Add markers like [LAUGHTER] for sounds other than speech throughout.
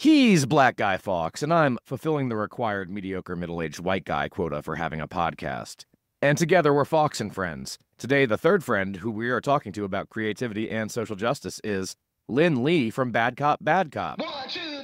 He's Black Guy Fawkes, and I'm fulfilling the required mediocre middle aged white guy quota for having a podcast. And together we're Fawkes and Friends. Today, the third friend who we are talking to about creativity and social justice is Linh Le from Bad Cop, Bad Cop. One, two,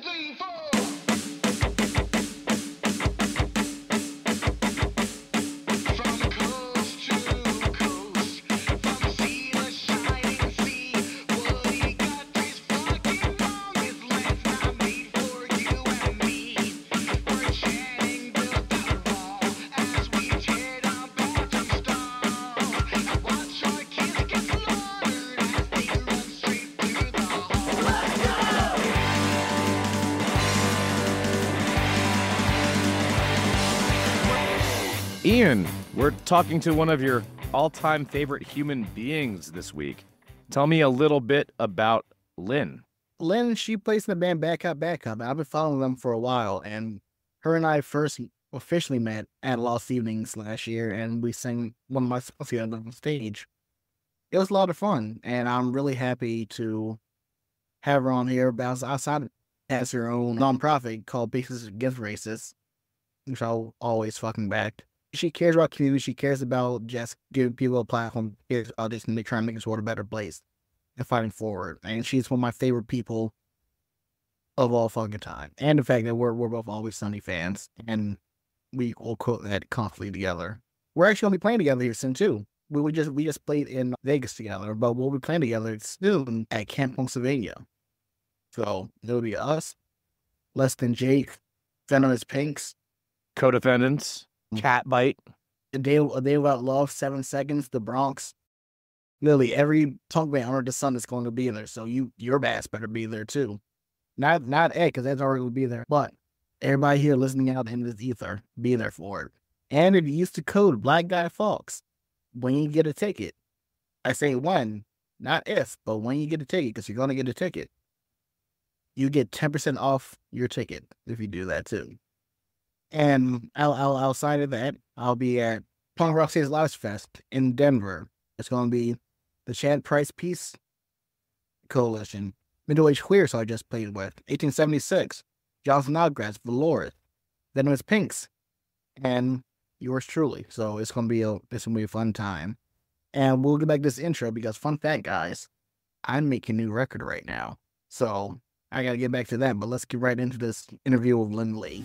talking to one of your all time favorite human beings this week. Tell me a little bit about Linh. Linh, she plays in the band Bad Cop, Bad Cop. I've been following them for a while, and her and I first officially met at Lost Evenings last year, and we sang one of my songs together on stage. It was a lot of fun, and I'm really happy to have her on here. But outside, has her own nonprofit called Bassists Against Racists, which I'll always fucking back. She cares about community. She cares about just giving people a platform. Cares about just make, trying to make this world a better place and fighting forward. And she's one of my favorite people of all fucking time. And the fact that we're we're both always Sunny fans, and we all quote that constantly together. We're actually gonna be playing together here soon too. We we just we just played in Vegas together, but we'll be playing together soon at Camp Punksylvania. So it'll be us, Less Than Jake, Venomous Pinks, Co defendants, Mm. cat bite. They Day A Day Without Love, Seven Seconds, The Bronx. Literally every punk band under the sun is going to be there. So you your bass better be there too. Not not Ed, because that's already going to be there. But everybody here listening out in this ether, be there for it. And if you use the code Black Guy Fawkes, when you get a ticket, I say when, not if, but when you get a ticket, because you're gonna get a ticket, you get 10% off your ticket if you do that too. And outside of that, I'll be at Punk Rock City's Live Fest in Denver. It's going to be the Chad Price Peace Coalition, Middle Age Queer, so I just played with, 1876, Johnson Outgrass, Valorous, then it was Pinks, and yours truly. So it's going to be a, it's going to be a fun time. And we'll get back to this intro because, fun fact, guys, I'm making a new record right now. So I got to get back to that, but let's get right into this interview with Linh Le.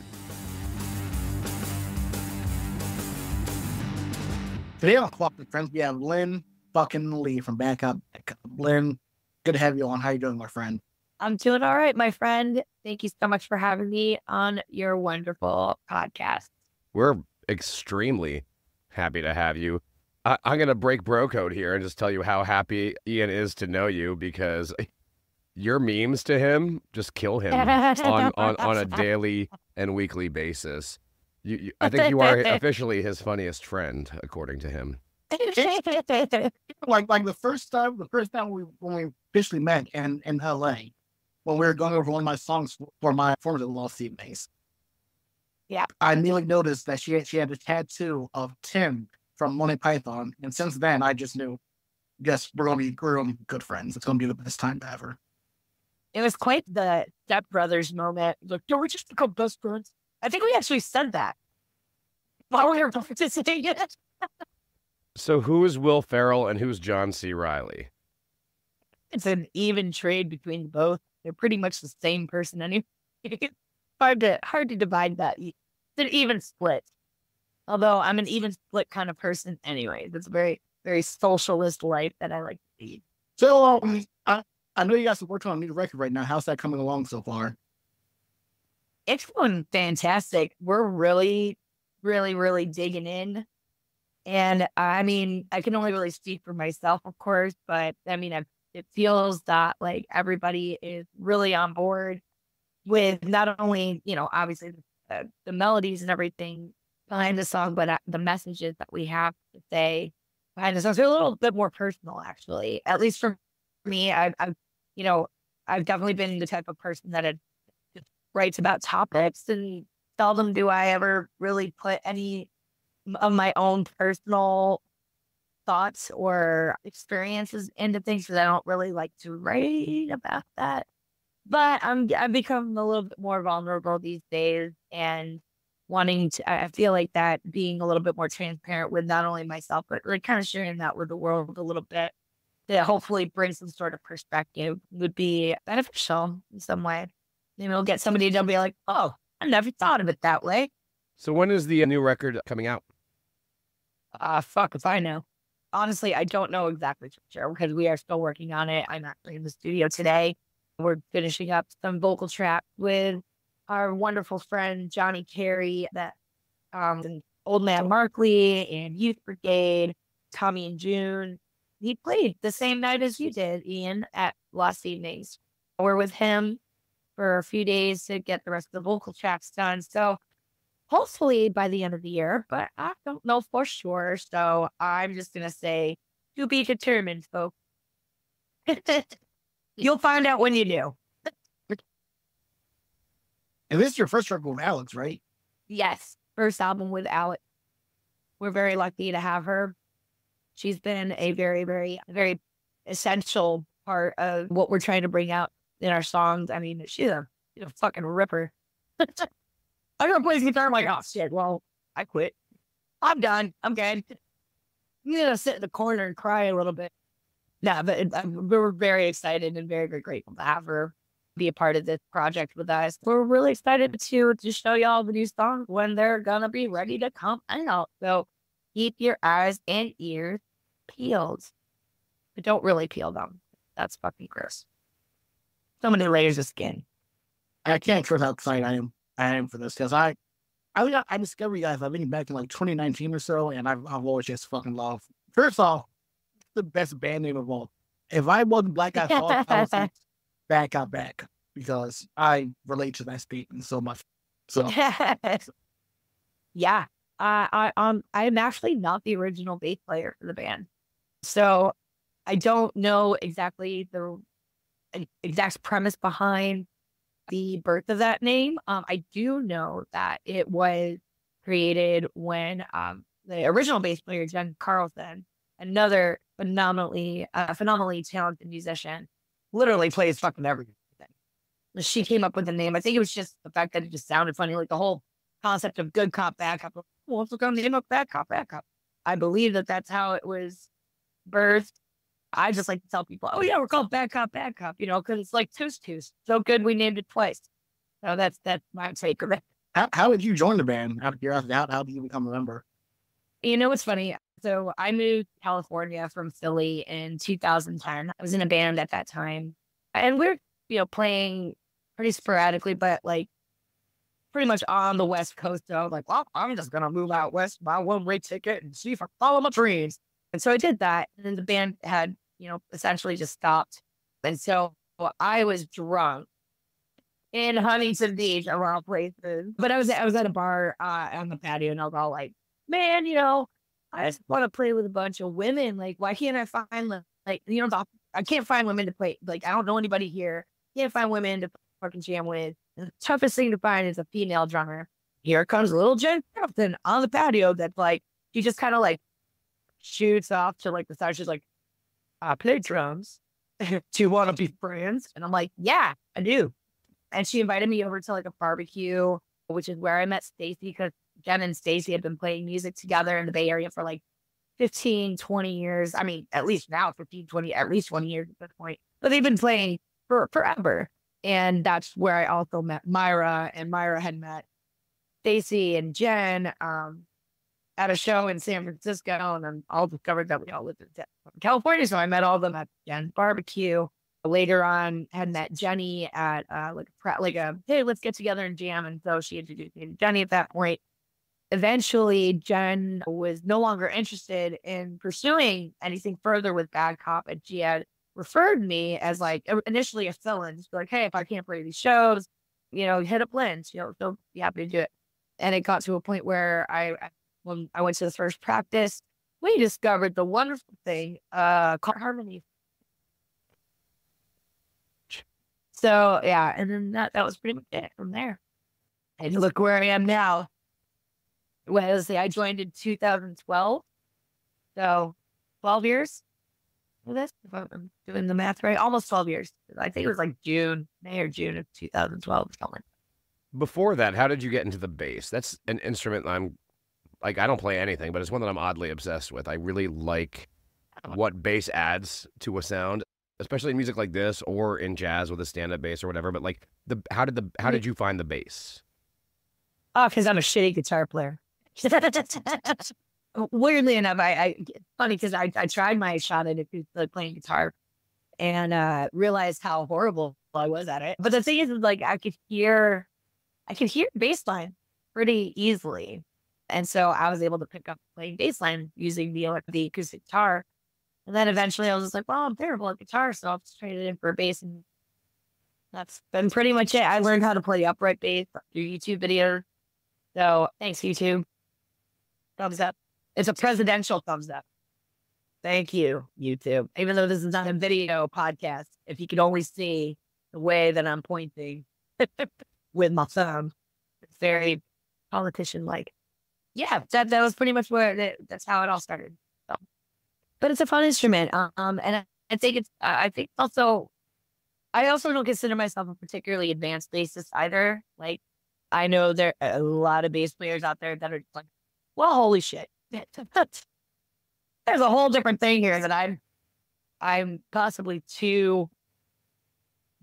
Today on Clock with Friends, we have Linh fucking Le from Bad Cop. Bad Cop. Linh, good to have you on. How you doing, my friend? I'm doing all right, my friend. Thank you so much for having me on your wonderful podcast. We're extremely happy to have you. I- I'm going to break bro code here and just tell you how happy Ian is to know you because [LAUGHS] your memes to him just kill him [LAUGHS] on, on, on a daily and weekly basis. You, you, I think you are officially his funniest friend, according to him. [LAUGHS] Like like the first time, the first time we when we officially met in in LA, when we were going over one of my songs for my former Lost Evenings. Yeah. I immediately noticed that she had, she had a tattoo of Tim from Monty Python, and since then I just knew, yes, we're gonna be we're gonna be good friends. It's gonna be the best time ever. it was quite the Step Brothers moment. Like, no, we just become best friends. I think we actually said that while we were [LAUGHS] participating in it. So, who is Will Ferrell and who's John C. Reilly? It's an even trade between both. They're pretty much the same person anyway. [LAUGHS] hard to hard to divide that. It's an even split. Although I'm an even split kind of person anyway. It's a very, very socialist life that I like to lead. So um, I I know you guys are working on a new record right now. How's that coming along so far? It's going fantastic. We're really, really, really digging in. And I mean, I can only really speak for myself, of course, but I mean, it feels that like everybody is really on board with not only, you know, obviously the, the melodies and everything behind the song, but uh, the messages that we have to say behind the songs. They're a little bit more personal, actually. At least for me, I've, I've you know, I've definitely been the type of person that had writes about topics and seldom do I ever really put any of my own personal thoughts or experiences into things because I don't really like to write about that. but I'm I've become a little bit more vulnerable these days and wanting to I feel like that being a little bit more transparent with not only myself, but like kind of sharing that with the world a little bit that hopefully brings some sort of perspective would be beneficial in some way. Maybe we'll get somebody to be like, oh, I never thought of it that way. So when is the uh, new record coming out? Uh fuck if I know. Honestly, I don't know exactly for sure because we are still working on it. I'm actually in the studio today. We're finishing up some vocal track with our wonderful friend Johnny Carey that um and Old Man Markley and Youth Brigade, Tommy and June. He played the same night as you did, Ian, at Lost Evenings. We're with him for a few days to get the rest of the vocal tracks done. So hopefully by the end of the year, but I don't know for sure. So I'm just gonna say to be determined, folks. [LAUGHS] You'll find out when you do. And this is your first record with Alex, right? Yes, first album with Alex. We're very lucky to have her. She's been a very, very, very essential part of what we're trying to bring out in our songs. I mean, she's a, she's a fucking ripper. [LAUGHS] I gotta play guitar. I'm like, oh shit. Well, I quit. I'm done. I'm good. I'm gonna sit in the corner and cry a little bit. No, but it, we're very excited and very, very grateful to have her be a part of this project with us. We're really excited to to show y'all the new songs when they're gonna be ready to come out. So keep your eyes and ears peeled, but don't really peel them. That's fucking gross. So many layers of skin. I can't trust how excited I am. I am for this because I, I, I discovered you guys. I've been back in like 2019 or so, and I've, I've always just fucking loved. First off, the best band name of all. If I wasn't Black Eyed I would say [LAUGHS] Back Out Back because I relate to that statement so much. So [LAUGHS] yeah. I, I um I'm actually not the original bass player for the band. So I don't know exactly the exact premise behind the birth of that name. Um I do know that it was created when um the original bass player Jen Carlson, another phenomenally uh, phenomenally talented musician, literally plays fucking everything. She came up with the name. I think it was just the fact that it just sounded funny, like the whole concept of good cop, bad cop. Well, the name of bad cop, bad cop? I believe that that's how it was birthed. I just like to tell people, oh yeah, we're called bad cop, bad cop, you know, because it's like Toos Toos. So good, we named it twice. So that's that's my take of it. how, how did you join the band? Out of curiosity, how, how did you become a member? You know what's funny? So I moved to California from Philly in 2010. I was in a band at that time, and we're you know playing pretty sporadically, but like pretty much on the West Coast. So I was like, well, I'm just gonna move out west, buy one way ticket, and see if I follow my dreams. And so I did that, and then the band had you know essentially just stopped, and so I was drunk in Huntington Beach, of all places. But I was I was at a bar uh, on the patio, and I was all like, man, you know, I just want to play with a bunch of women. Like, why can't I find like you know I can't find women to play. Like, I don't know anybody here. Can't find women to fucking jam with. And the toughest thing to find is a female drummer. Here comes little Jen Carlton on the patio. That's like she just kind of like shoots off to like the side. She's like, I play drums. [LAUGHS] do you want to be friends? And I'm like, yeah, I do. And she invited me over to like a barbecue, which is where I met Stacy because Jen and Stacy had been playing music together in the Bay Area for like 15, 20 years. I mean, at least now 15, 20, at least 20 years at this point. But they've been playing for forever. And that's where I also met Myra, and Myra had met Stacy and Jen um, at a show in San Francisco. And then all discovered that we all lived in California. So I met all of them at Jen's barbecue. Later on, had met Jenny at uh, like a like a hey, let's get together and jam. And so she introduced me to Jenny at that point eventually Jen was no longer interested in pursuing anything further with Bad Cop, and she had referred me as like initially a fill-in, just be like, hey, if I can't play these shows, you know, hit up Linh, you know, she'll be happy to do it. And it got to a point where I, I- when I went to the first practice, we discovered the wonderful thing uh called harmony. So yeah, and then that that was pretty much it from there. And look where I am now well, I joined in 2012. So 12 years. That's if I'm doing the math right. Almost 12 years. I think it was like June, May or June of 2012 something. Before that, how did you get into the bass? That's an instrument I'm like I don't play anything, but it's one that I'm oddly obsessed with. I really like what bass adds to a sound, especially in music like this or in jazz with a stand-up bass or whatever. But like the how did the how did you find the bass? Oh, because I'm a shitty guitar player. [LAUGHS] Weirdly enough, I, I funny because I, I tried my shot at it, like playing guitar and uh realized how horrible I was at it. But the thing is, is like I could hear I could hear bass line pretty easily. And so I was able to pick up playing bass line using the the acoustic guitar. And then eventually I was just like, well, I'm terrible at guitar, so I'll just trade it in for a bass and that's been pretty much it. I learned how to play upright bass through YouTube videos. So thanks, YouTube. Thumbs up. It's a presidential thumbs up. Thank you, YouTube. Even though this is not a video podcast, if you could only see the way that I'm pointing [LAUGHS] with my thumb, it's very politician like. Yeah, that that was pretty much where it, that's how it all started. So, but it's a fun instrument. Um, and I, I think it's I think also I also don't consider myself a particularly advanced bassist either. Like, I know there are a lot of bass players out there that are like, well, holy shit. [LAUGHS] There's a whole different thing here that I'm I'm possibly too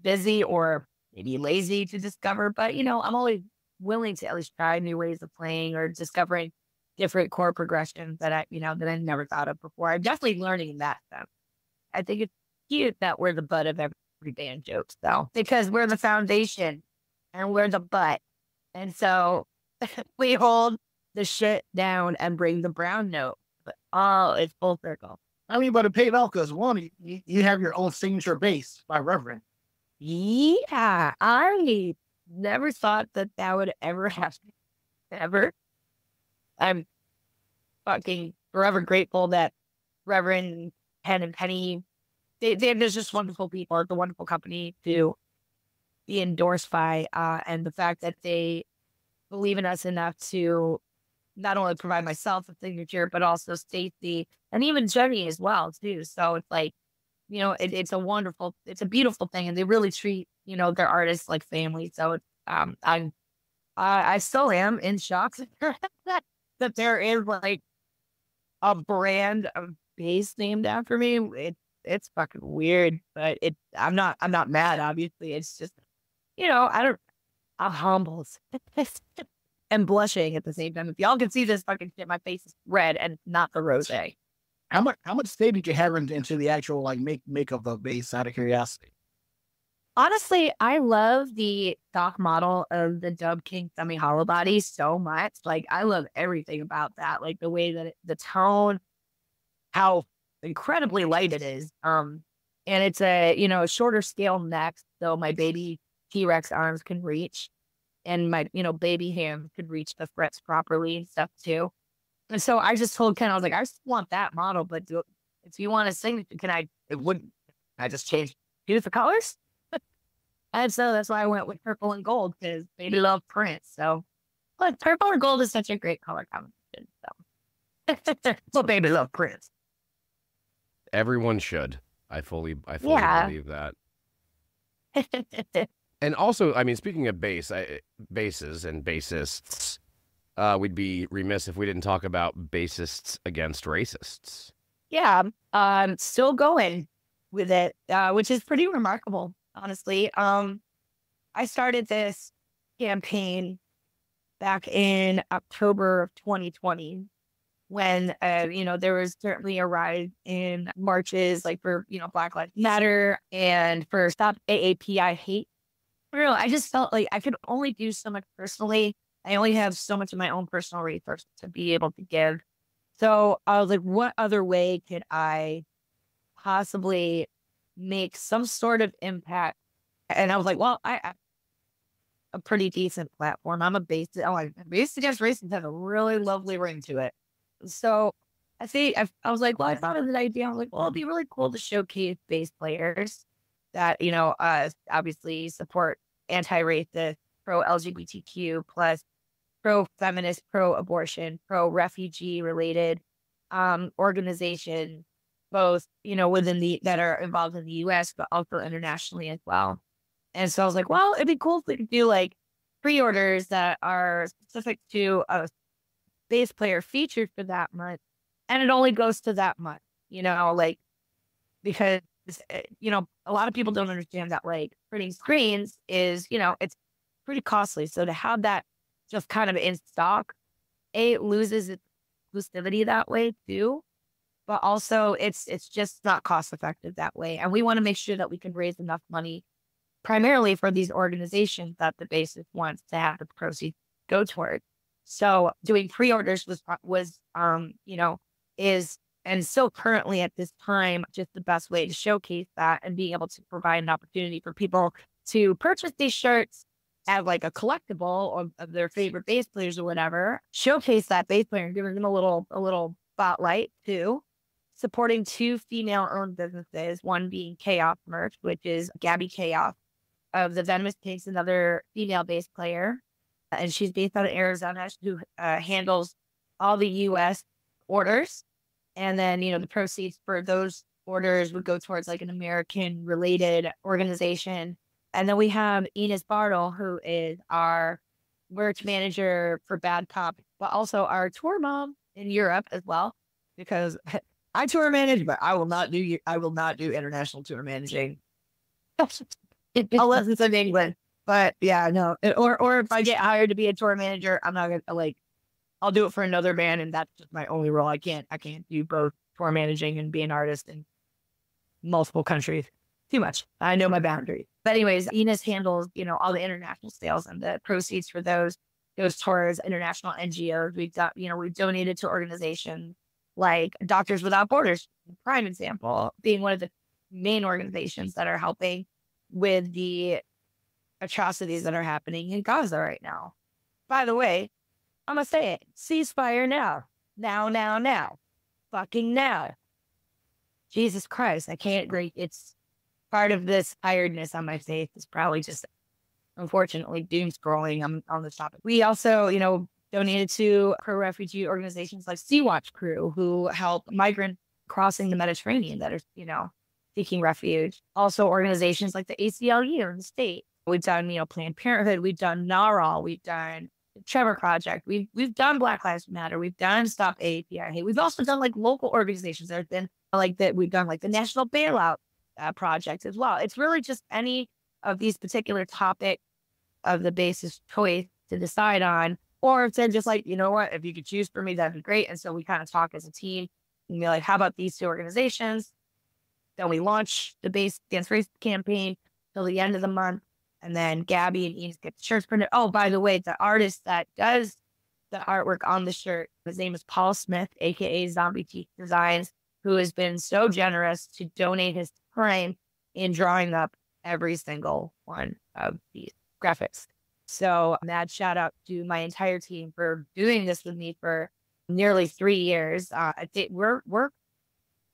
busy or maybe lazy to discover, but you know, I'm always willing to at least try new ways of playing or discovering different chord progressions that I, you know, that I never thought of before. I'm definitely learning in that sense. I think it's cute that we're the butt of every band joke, though, because we're the foundation and we're the butt. And so [LAUGHS] we hold the shit down and bring the brown note. But oh, it's full circle. I mean, but it paid off because one, you, you have your own signature bass by Reverend. Yeah, I never thought that that would ever [LAUGHS] happen. Ever. I'm fucking forever grateful that Reverend Penn and Penny, they, they're just wonderful people. A wonderful company to be endorsed by, uh, and the fact that they believe in us enough to not only provide myself a signature, but also Stacy and even Jenny as well too. So it's like, you know, it, it's a wonderful, it's a beautiful thing, and they really treat you know their artists like family. So um, I'm, I, I still am in shock [LAUGHS] that that there is like a brand of bass named after me. It it's fucking weird, but it I'm not I'm not mad. Obviously, it's just you know I don't I'm humbled [LAUGHS] and blushing at the same time. If y'all can see this fucking shit, my face is red and not the rose. How much how much stay did you have into, the actual like make make of the base out of curiosity? Honestly, I love the stock model of the Dub King semi hollow body so much. Like, I love everything about that. Like the way that it, the tone, how incredibly light it is. Um, and it's a you know a shorter scale neck, so my baby T Rex arms can reach, and my you know baby hands could reach the frets properly and stuff too. And so I just told Ken, I was like, I just want that model, but do, if you want a signature, can I? It wouldn't. I just changed the colors. [LAUGHS] And so that's why I went with purple and gold because baby love Prince. So, but purple and gold is such a great color combination. So, [LAUGHS] well, baby love Prince. Everyone should. I fully I fully Yeah. believe that. [LAUGHS] And also, I mean, speaking of bass, I, basses and bassists, uh, we'd be remiss if we didn't talk about bassists against racists. yeah, um, still going with it, uh, which is pretty remarkable, honestly. Um, I started this campaign back in October of 2020 when, uh, you know, there was certainly a rise in marches like for, you know, Black Lives Matter and for Stop AAPI Hate. For real, I just felt like I could only do so much personally. I only have so much of my own personal resources to be able to give. So I was like, what other way could I possibly make some sort of impact? And I was like, well, I, I a pretty decent platform. I'm a base. Oh, I based against racism has a really lovely ring to it. So I think I, I was like, well, I thought of the idea. I was like, well, it'd be really cool to showcase bass players that you know, uh, obviously support anti-racist, pro LGBTQ plus, pro feminist, pro abortion, pro refugee related um both, you know, within the that are involved in the US, but also internationally as well. And so I was like, well, it'd be cool if we could do like pre-orders that are specific to a bass player featured for that month. And it only goes to that month, you know, like because eh, you know, a lot of people don't understand that like printing screens is, you know, it's pretty costly. So to have that just kind of in stock, it loses its exclusivity that way too. But also it's it's just not cost effective that way. And we want to make sure that we can raise enough money primarily for these organizations that the basis wants to have the proceeds go toward. So doing pre-orders was was um, you know, is and still currently at this time just the best way to showcase that and being able to provide an opportunity for people to purchase these shirts as like a collectible of, of their favorite bass players or whatever showcase that bass player and giving them a little a little spotlight too supporting two female owned businesses one being chaos merch which is gabby chaos of the venomous pinks another female bass player and she's based out of arizona who uh, handles all the us orders and then, you know, the proceeds for those orders would go towards like an American related organization. And then we have Ines Bartle, who is our merch manager for Bad Cop, but also our tour mom in Europe as well, because [LAUGHS] I tour manage, but I will not do I will not do international tour managing [LAUGHS] unless it's in England. But yeah, no. Or or if I get hired to be a tour manager, I'm not gonna like I'll do it for another band, and that's just my only role. I can't I can't do both tour managing and be an artist in multiple countries. Too much. I know my boundaries. But anyways, Enos handles, you know, all the international sales and the proceeds for those goes towards international NGOs. We've done, you know, we've donated to organizations like Doctors Without Borders, prime example, being one of the main organizations that are helping with the atrocities that are happening in Gaza right now. By the way, I'm gonna say it: ceasefire now, now, now, now, fucking now. Jesus Christ, I can't break. It's part of this tiredness on my face. Is probably just, unfortunately, doom scrolling on on this topic. We also, you know, donated to pro refugee organizations like Sea Watch Crew, who help migrants crossing the Mediterranean that are, you know, seeking refuge. Also, organizations like the ACLU in the state. We've done, you know, Planned Parenthood. We've done NARAL. We've done the Trevor Project. We've we've done Black Lives Matter. We've done Stop AAPI. We've also done like local organizations. that have been like that. We've done like the National Bailout uh, Project as well. It's really just any of these particular topic of the basis choice to decide on, or if they're just like, you know what, if you could choose for me, that'd be great. And so we kind of talk as a team and be like, how about these two organizations? Then we launch the base dance race campaign till the end of the month. And then Gabby and Enos get the shirts printed. Oh, by the way, the artist that does the artwork on the shirt, his name is Paul Smith, aka Zombie Teeth Designs, who has been so generous to donate his time in drawing up every single one of these graphics. So mad shout out to my entire team for doing this with me for nearly three years. Uh, we're we're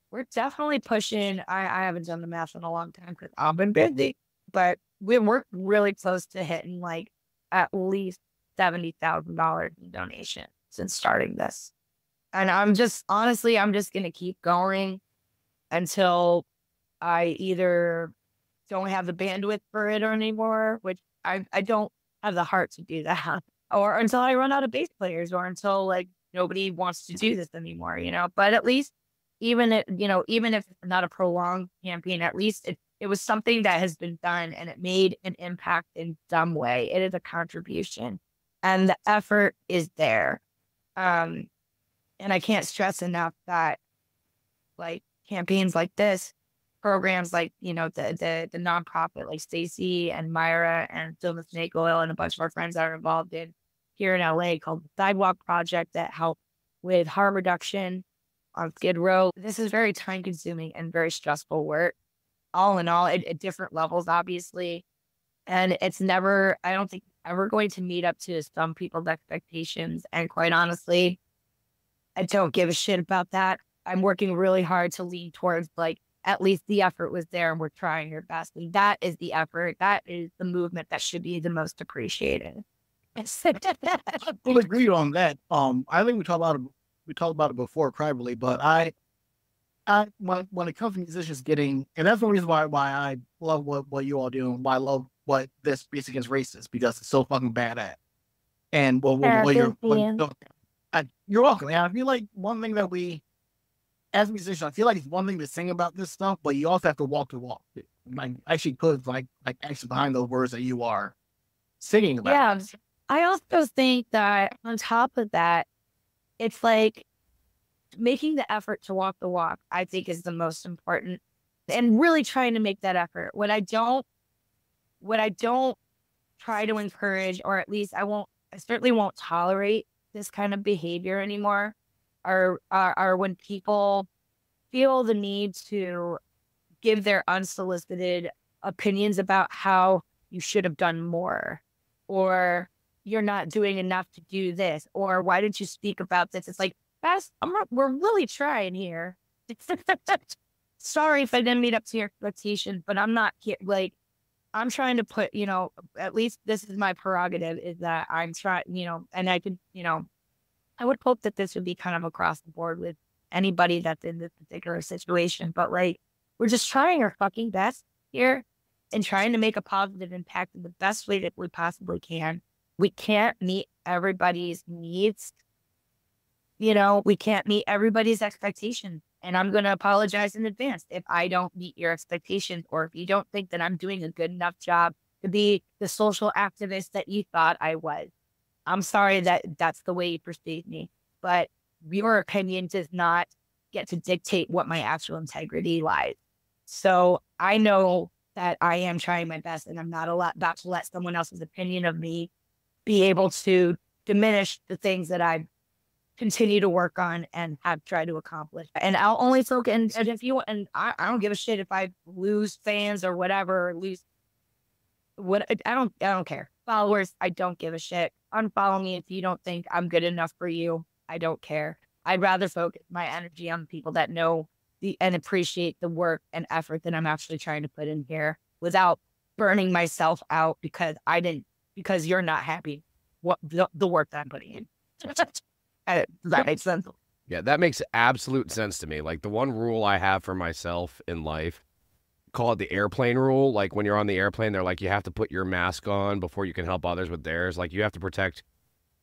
we're definitely pushing. I, I haven't done the math in a long time because I've been busy, but we we're really close to hitting like at least seventy thousand dollars in donation since starting this. And I'm just honestly, I'm just gonna keep going until I either don't have the bandwidth for it anymore, which I I don't have the heart to do that, [LAUGHS] or until I run out of bass players, or until like nobody wants to do this anymore, you know. But at least, even if you know, even if it's not a prolonged campaign, at least it it was something that has been done and it made an impact in some way. It is a contribution, and the effort is there. Um, and I can't stress enough that like campaigns like this programs like you know the the the nonprofit like Stacy and Myra and Silver Snake Oil and a bunch of our friends that are involved in here in LA called the Sidewalk Project that help with harm reduction on Skid Row. This is very time consuming and very stressful work, all in all, at, at different levels, obviously. And it's never, I don't think, ever going to meet up to some people's expectations. And quite honestly, I don't give a shit about that. I'm working really hard to lean towards like at least the effort was there and we're trying our best. And that is the effort. That is the movement that should be the most appreciated. We'll agree on that. Um, I think we talked about it. We talked about it before privately, but I, I, when when it comes to musicians getting, and that's the reason why why I love what what you all do, and why I love what this Race Against Race is because it's so fucking bad at. And what, what, Yeah, what you're, what, you. no, I, you're welcome. And I feel like one thing that we, as musicians, I feel like it's one thing to sing about this stuff, but you also have to walk the walk. Like actually put like like action behind those words that you are singing about. Yeah. I also think that on top of that, it's like making the effort to walk the walk, I think is the most important. And really trying to make that effort. What I don't what I don't try to encourage, or at least I won't I certainly won't tolerate this kind of behavior anymore, are are, are when people feel the need to give their unsolicited opinions about how you should have done more or you're not doing enough to do this, or why didn't you speak about this? It's like, that's we're really trying here. [LAUGHS] Sorry if I didn't meet up to your expectations, but I'm not here. Like, I'm trying to put, you know, at least this is my prerogative is that I'm trying, you know, and I could, you know, I would hope that this would be kind of across the board with anybody that's in this particular situation. But like, we're just trying our fucking best here and trying to make a positive impact in the best way that we possibly can. We can't meet everybody's needs. You know, we can't meet everybody's expectations. And I'm going to apologize in advance if I don't meet your expectations or if you don't think that I'm doing a good enough job to be the social activist that you thought I was. I'm sorry that that's the way you perceive me, but your opinion does not get to dictate what my actual integrity lies. So I know that I am trying my best and I'm not about to let someone else's opinion of me be able to diminish the things that I continue to work on and have tried to accomplish. And I'll only focus and, and if you and I, I don't give a shit if I lose fans or whatever, or lose what I don't I don't care. Followers, I don't give a shit. Unfollow me if you don't think I'm good enough for you. I don't care. I'd rather focus my energy on people that know the and appreciate the work and effort that I'm actually trying to put in here without burning myself out because I didn't because you're not happy what the, the work that I'm putting in. [LAUGHS] That make sense? Yeah, that makes absolute sense to me. Like the one rule I have for myself in life, call it the airplane rule. Like when you're on the airplane, they're like you have to put your mask on before you can help others with theirs. Like you have to protect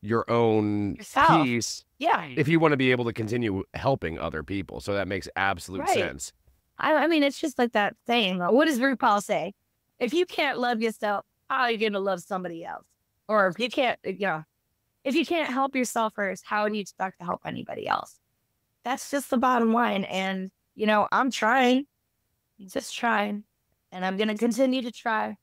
your own Yourself. peace Yeah. if you want to be able to continue helping other people. So that makes absolute Right. sense. I, I mean, it's just like that saying. What does RuPaul say? If you can't love yourself, how are you going to love somebody else? Or if you can't, you know, if you can't help yourself first, how do you expect to help anybody else? That's just the bottom line. And, you know, I'm trying, just trying, and I'm going to continue to try.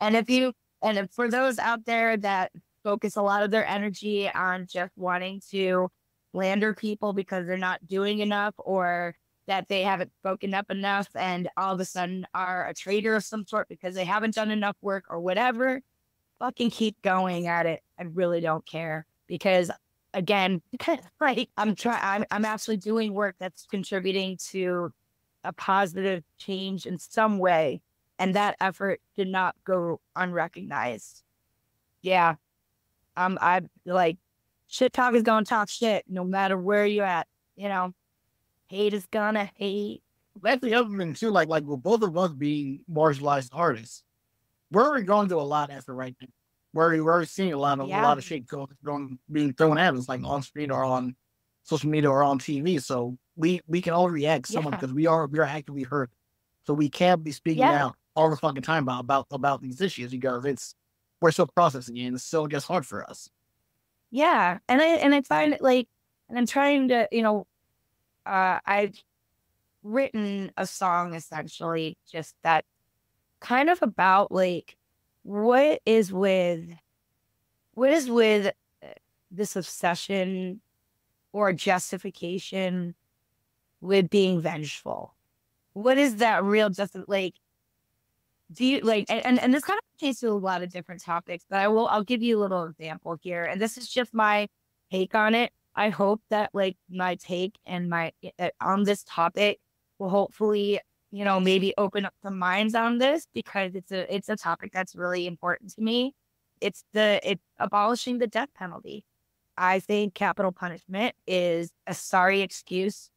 And if you, and if for those out there that focus a lot of their energy on just wanting to slander people because they're not doing enough or that they haven't spoken up enough and all of a sudden are a traitor of some sort because they haven't done enough work or whatever, fucking keep going at it. I really don't care because again, [LAUGHS] like I'm trying, I'm, I'm actually doing work that's contributing to a positive change in some way. And that effort did not go unrecognized. Yeah. Um, I like shit talk is gonna talk shit no matter where you're at, you know. Hate is gonna hate. That's the other thing too. Like like with both of us being marginalized artists, we're already going through a lot after right now. We're already, we're already seeing a lot of a lot of shit going, going being thrown at us, like on screen or on social media or on TV. So we we can all react Yeah. because we are we are actively hurt. So we can't be speaking Yeah. out all the fucking time about about about these issues because it's we're still processing it and it still gets hard for us. Yeah. And I and I find it like and I'm trying to, you know, uh I've written a song essentially just that kind of about like what is with what is with uh, this obsession or justification with being vengeful? What is that real just like do you like and, and, this kind of pertains to a lot of different topics but i will i'll give you a little example here and this is just my take on it. I hope that like my take and my uh, on this topic will hopefully you know maybe open up some minds on this because it's a it's a topic that's really important to me. It's the it's abolishing the death penalty. I think capital punishment is a sorry excuse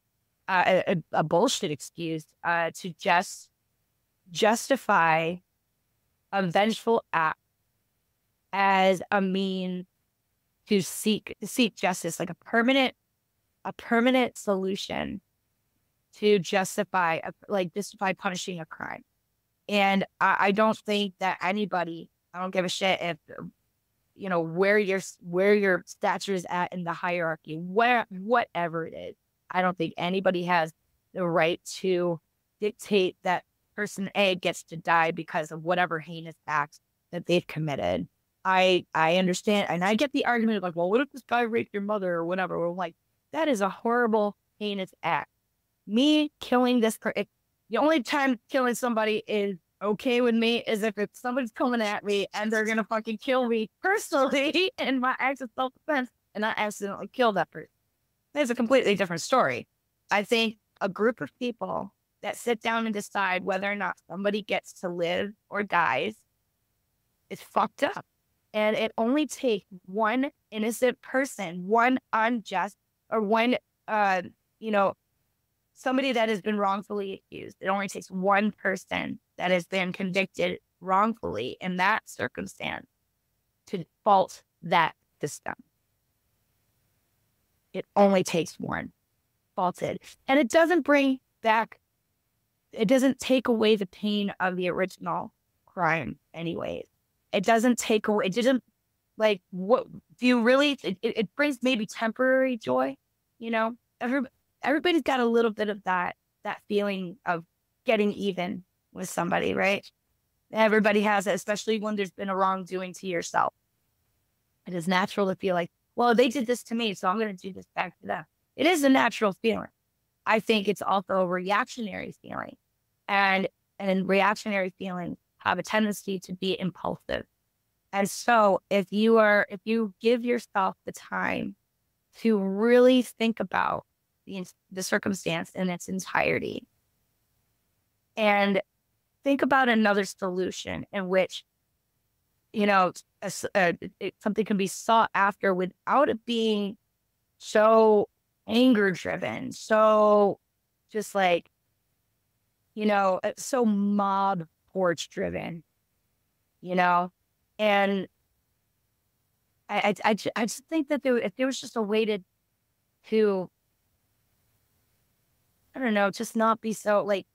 uh, a, a bullshit excuse uh, to just justify a vengeful act as a mean to seek to seek justice, like a permanent a permanent solution to justify a, like justify punishing a crime. And I, I don't think that anybody, I don't give a shit if you know where your where your stature is at in the hierarchy, where whatever it is. I don't think anybody has the right to dictate that person A gets to die because of whatever heinous acts that they've committed. I I understand and I get the argument of like, well, what if this guy raped your mother or whatever? We're like, that is a horrible, heinous act. Me killing this per- it- the only time killing somebody is okay with me is if it's somebody's coming at me and they're gonna fucking kill me personally [LAUGHS] in my act of self-defense and I accidentally kill that person. It's a completely different story. I think a group of people that sit down and decide whether or not somebody gets to live or dies is fucked up. And it only takes one innocent person, one unjust or one uh, you know, somebody that has been wrongfully accused. It only takes one person that has been convicted wrongfully in that circumstance to fault that system. It only takes one faulted. And it doesn't bring back, it doesn't take away the pain of the original crime, anyways. It doesn't take away, it didn't, like, what do you really, it, it it brings maybe temporary joy, you know? Every, everybody's got a little bit of that, that feeling of getting even with somebody, right? Everybody has it, especially when there's been a wrongdoing to yourself. It is natural to feel like, well, they did this to me, so I'm going to do this back to them. It is a natural feeling. I think it's also a reactionary feeling. And and reactionary feelings have a tendency to be impulsive. And so if you are if you give yourself the time to really think about the the circumstance in its entirety. And think about another solution in which you know a s- uh, it- something can be sought after without it being so anger driven so just like you know uh, so mob porch driven you know? And I, I, I, I just think that there, if there was just a way to, to, I don't know, just not be so like,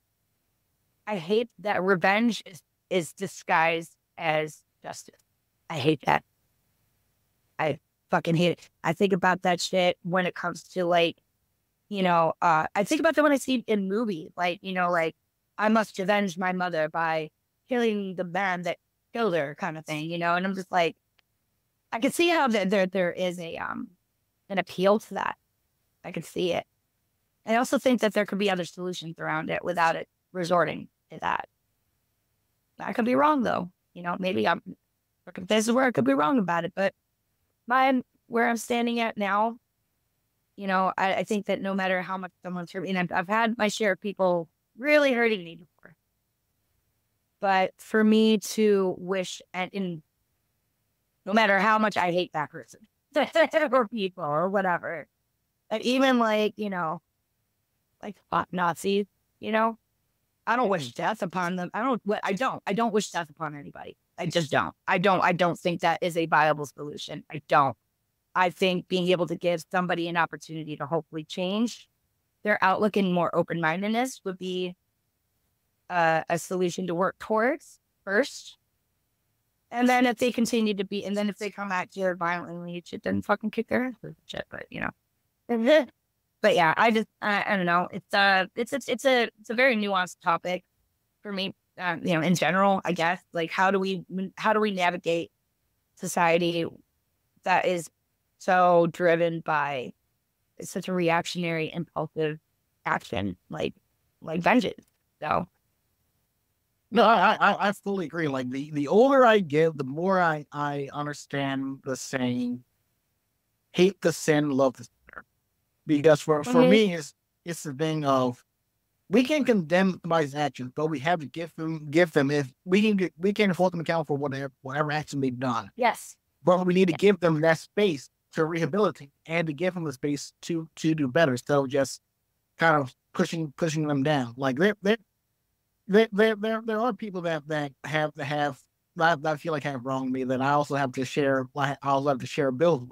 I hate that revenge is, is disguised as justice. I hate that. I fucking hate it. I think about that shit when it comes to like, you know, uh, I think about that when I see in movies, like, you know, like I must avenge my mother by killing the man that killed her kind of thing, you know, and I'm just like, I can see how there, there there is a um an appeal to that. I can see it. I also think that there could be other solutions around it without it resorting to that. I could be wrong though. You know, maybe I'm this is where I could be wrong about it, but my where I'm standing at now, you know, I, I think that no matter how much someone's hurt me, and I've, I've had my share of people really hurting me before. But for me to wish and in no matter how much I hate that person [LAUGHS] or people or whatever. And even like, you know, like fuck Nazis, you know, I don't wish death upon them. I don't, I don't, I don't wish death upon anybody. I just don't. I don't, I don't think that is a viable solution. I don't. I think being able to give somebody an opportunity to hopefully change their outlook and more open mindedness would be uh, a solution to work towards first. And then if they continue to be, and then if they come at you violently, you should then fucking kick their ass shit. But you know, [LAUGHS] but yeah, I just I, I don't know. It's uh it's it's it's a it's a very nuanced topic for me. Um, you know, in general, I guess like how do we how do we navigate society that is so driven by such a reactionary, impulsive action like like vengeance. So No, I, I I fully agree. Like the the older I get, the more I I understand the saying, "Hate the sin, love the sinner." Because for for Mhm. me, it's it's the thing of we can condemn somebody's actions, but we have to give them give them if we can get, we can hold them accountable for whatever whatever action they've done. yes, But we need to give them that space to rehabilitate and to give them the space to to do better. instead of just kind of pushing pushing them down. Like there there there there there, there are people that that have that have that, that I feel like have wronged me that I also have to share. I also have to share bills. with.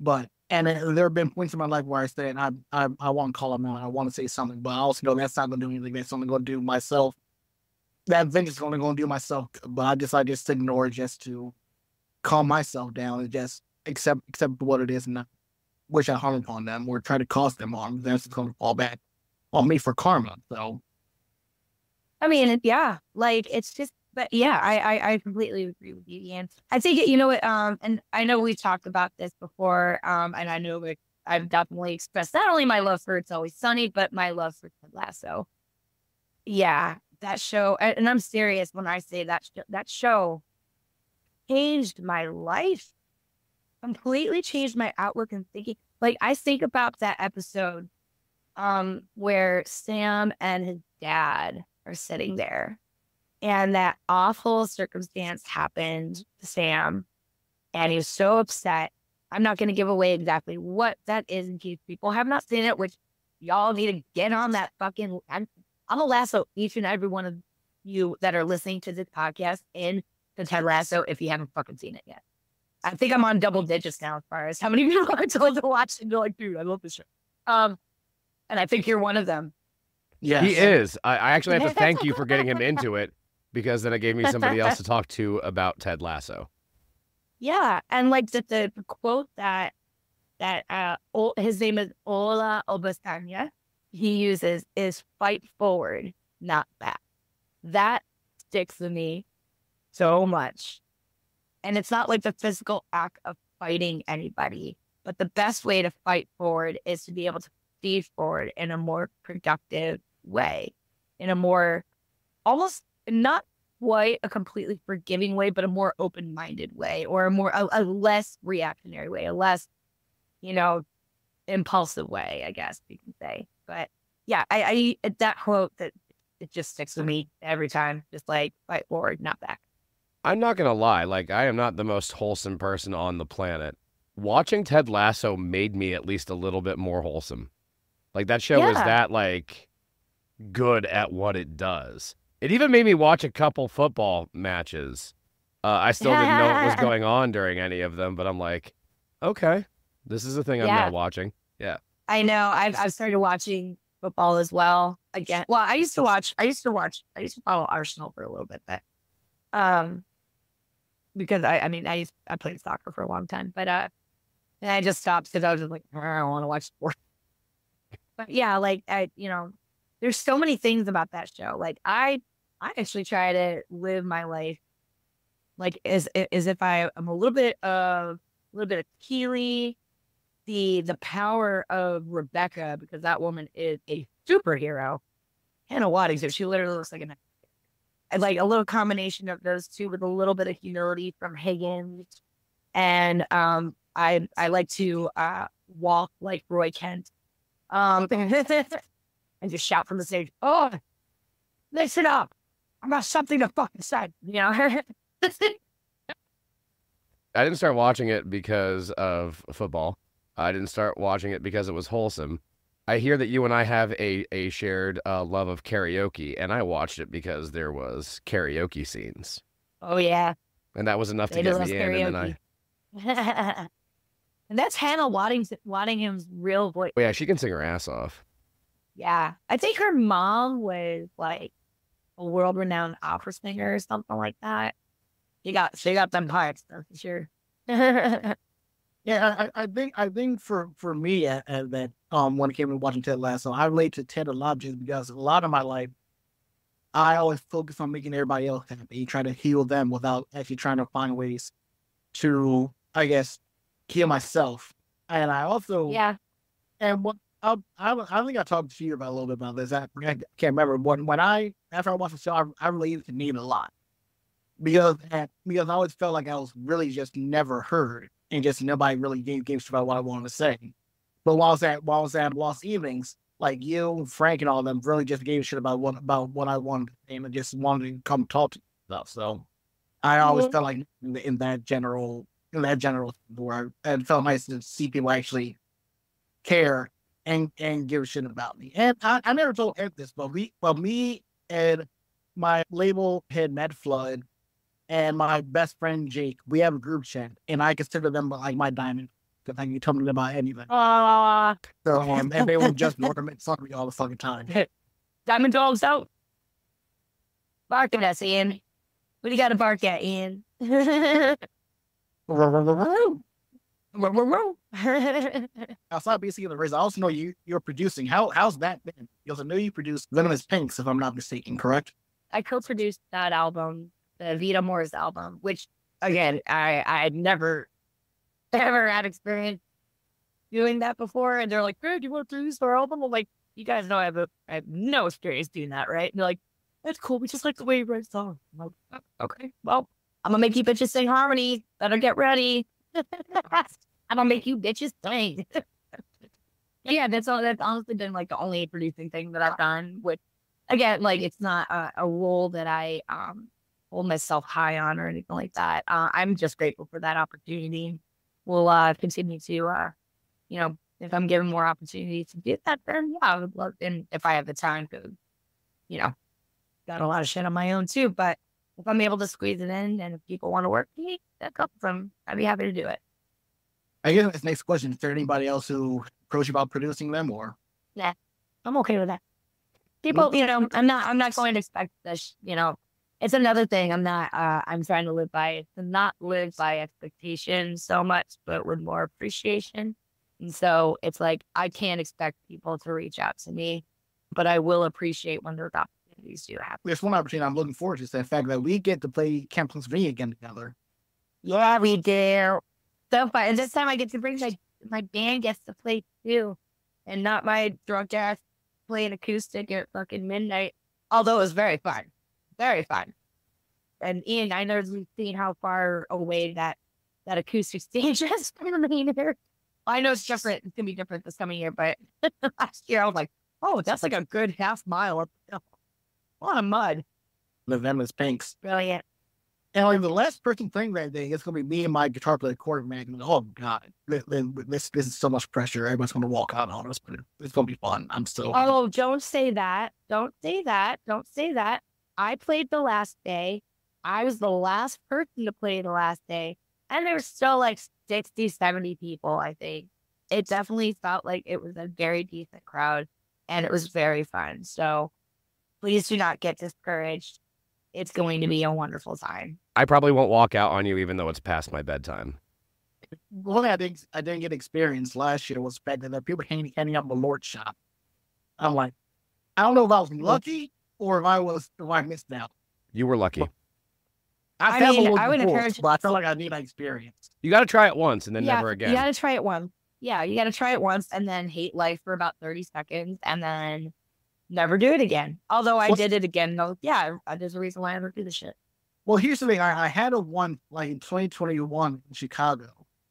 But and there have been points in my life where I said I I I want to call them out. I want to say something, but I also know that's not going to do anything. That's only going to do myself. That vengeance is only going to do myself. But I just I just ignore just to calm myself down and just accept accept what it is and not wish I harm upon them or try to cause them harm. Then it's going to fall back on me for karma. So I mean, yeah, like it's just, but yeah, I, I, I completely agree with you, Ian. I think, you know what, um, and I know we've talked about this before, um, and I know I've definitely expressed not only my love for It's Always Sunny, but my love for Ted Lasso. Yeah, that show, and, I'm serious when I say that, sh- that show changed my life, completely changed my outlook and thinking. Like, I think about that episode, um, where Sam and his dad are sitting there and that awful circumstance happened to Sam and he was so upset. I'm not going to give away exactly what that is in case people have not seen it, which y'all need to get on that fucking. I'm, I'm gonna lasso each and every one of you that are listening to this podcast in the Ted Lasso if you haven't fucking seen it yet. I think I'm on double digits now as far as how many [LAUGHS] people are told to watch it. And they're like, dude, I love this show. Um, and I think you're one of them. yeah, He is. I, I actually have to [LAUGHS] thank you for getting him into it because then it gave me somebody else to [LAUGHS] talk to about Ted Lasso. Yeah, and like the, the, quote that that uh Ol- his name is Ola Obisanya, he uses is fight forward, not back. That sticks with me so much. And it's not like the physical act of fighting anybody, but the best way to fight forward is to be able to feed forward in a more productive way, in a more almost not quite a completely forgiving way, but a more open minded way or a more, a, a less reactionary way, a less, you know, impulsive way, I guess you can say. But yeah, I, I, uh, that quote that it just sticks with me every time, just like fight forward, not back. I'm not gonna lie, like I am not the most wholesome person on the planet. Watching Ted Lasso made me at least a little bit more wholesome. Like that show is Yeah. that like good at what it does. It even made me watch a couple football matches. Uh, I still didn't know what was [LAUGHS] going on during any of them, but I'm like, okay, this is a thing I'm Yeah. now watching. Yeah. I know. I've I've started watching football as well again. Well, I used to watch. I used to watch. I used to follow Arsenal for a little bit, but um, because I I mean I used I played soccer for a long time, but uh, and I just stopped because I was just like "Ah, I don't want to watch sports. [LAUGHS] But yeah, like I you know, there's so many things about that show. Like I I actually try to live my life like as as if I am a little bit of a little bit of Keeley, the the power of Rebecca because that woman is a superhero. Hannah Waddingham, she literally looks like and like a little combination of those two with a little bit of humility from Higgins. And um I I like to uh walk like Roy Kent. Um [LAUGHS] and just shout from the stage, Oh, listen up. I got something to fucking say. You know? [LAUGHS] I didn't start watching it because of football. I didn't start watching it because it was wholesome. I hear that you and I have a, a shared uh, love of karaoke, and I watched it because there was karaoke scenes, oh yeah. and that was enough to They do get me in. And then I, [LAUGHS] and that's Hannah Waddingham's real voice. oh, yeah, she can sing her ass off. Yeah. I think her mom was like a world renowned opera singer or something like that. She got she got them pipes, that's for sure. [LAUGHS] Yeah, I, I think I think for for me uh, uh, that um when it came to watching Ted Lasso, I relate to Ted a lot just because a lot of my life, I always focus on making everybody else happy, try to heal them without actually trying to find ways to, I guess, heal myself. And I also yeah. and what I, I I think I talked to you about a little bit about this. I, I can't remember when when I after I watched the show, I, I related to Nate a lot because uh, because I always felt like I was really just never heard and just nobody really gave shit about what I wanted to say. But while I was at while I was at Lost Evenings, like you, Frank, and all of them really just gave a shit about what about what I wanted to say and just wanted to come talk to stuff. So I always Mhm. felt like in, in that general in that general where I, it felt nice to see people actually care and and give a shit about me. And I, I never told Eric this, but we, but me and my label head Matt Flood and my best friend Jake, we have a group chat, and I consider them like my diamond because I can tell them about anything. Aw, So um, and they will just ornament on me all the fucking time. [LAUGHS] diamond dogs out. Bark at us, Ian. What do you got to bark at, Ian? [LAUGHS] [LAUGHS] [LAUGHS] Outside basically the race, I also know you you're producing. How how's that been? Because I know you produced Venomous Pinks, if I'm not mistaken, correct? I co-produced that album, the Vita Moore's album, which again, I I had never ever had experience doing that before. And they're like, "Hey, do you want to produce our album?" I'm like, "You guys know I have a, I have no experience doing that, right?" And they're like, "That's cool. We just like the way you write songs." I'm like, "Oh, "Okay, well, I'm gonna make you bitches sing harmony. Better get ready. [LAUGHS] I'm gonna make you bitches sing." [LAUGHS] yeah, that's all. That's honestly been like the only producing thing that I've done. Which, again, like it's not a, a role that I um hold myself high on or anything like that. Uh, I'm just grateful for that opportunity. We'll uh, continue to, uh, you know, if I'm given more opportunities to do that, then yeah, I would love. And if I have the time to, you know, got a lot of shit on my own too. But if I'm able to squeeze it in, and if people want to work with me, that comes from. I'd be happy to do it. I guess this next question: Is there anybody else who approached you about producing them, or Yeah. I'm okay with that. People, you know, I'm not. I'm not going to expect this. You know, it's another thing. I'm not. Uh, I'm trying to live by to not live by expectations so much, but with more appreciation. And so it's like I can't expect people to reach out to me, but I will appreciate when their opportunities do happen. there's one opportunity I'm looking forward to is the fact that we get to play Camp Punksylvania again together. Yeah, we do. So fun. And this time I get to bring my my band gets to play too, and not my drunk ass playing acoustic at fucking midnight. Although it was very fun, very fun. And Ian, I know you've seen how far away that that acoustic [LAUGHS] stage is from the main here. I know it's different. It's gonna be different this coming year, but [LAUGHS] last year I was like, oh, that's like a good half mile up. A lot of mud. The Venomous Pinks. Brilliant. And like the last person thing that day, it's gonna be me and my guitar player quarterback. And oh god, this, this is so much pressure. Everyone's gonna walk out on us, but it's gonna be fun. I'm still. Oh, don't say that. Don't say that. Don't say that. I played the last day. I was the last person to play the last day. And there was still like 60, 70 people, I think. It definitely felt like it was a very decent crowd and it was very fun. So please do not get discouraged. It's going to be a wonderful time. I probably won't walk out on you even though it's past my bedtime. One thing I didn't I didn't get experience last year was the fact that there people handing handing out the Lord shop. I'm like, I don't know if I was lucky or if I was if I missed out. You were lucky. I I've mean, I would before, encourage- but I felt like I need that experience. You got to try it once and then yeah, never again. You got to try it once. Yeah, you got to try it once and then hate life for about 30 seconds and then never do it again. Although I What's- did it again, though. Yeah, there's a reason why I never do the shit. Well, here's the thing. I, I had a one like in 2021 in Chicago